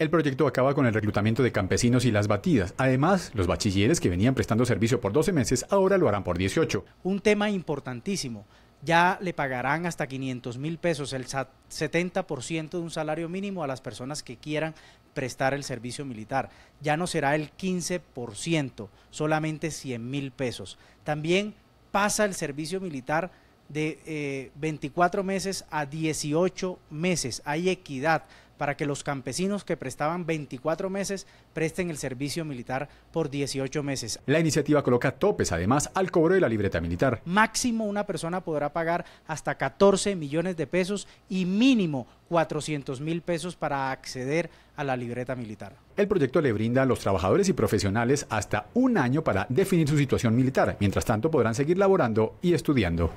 El proyecto acaba con el reclutamiento de campesinos y las batidas. Además, los bachilleres que venían prestando servicio por 12 meses ahora lo harán por 18. Un tema importantísimo. Ya le pagarán hasta 500 mil pesos, el 70% de un salario mínimo a las personas que quieran prestar el servicio militar. Ya no será el 15%, solamente 100 mil pesos. También pasa el servicio militar de 24 eh, meses a 18 meses. Hay equidad para que los campesinos que prestaban 24 meses presten el servicio militar por 18 meses. La iniciativa coloca topes además al cobro de la libreta militar. Máximo una persona podrá pagar hasta 14 millones de pesos y mínimo 400 mil pesos para acceder a la libreta militar. El proyecto le brinda a los trabajadores y profesionales hasta un año para definir su situación militar. Mientras tanto podrán seguir laborando y estudiando.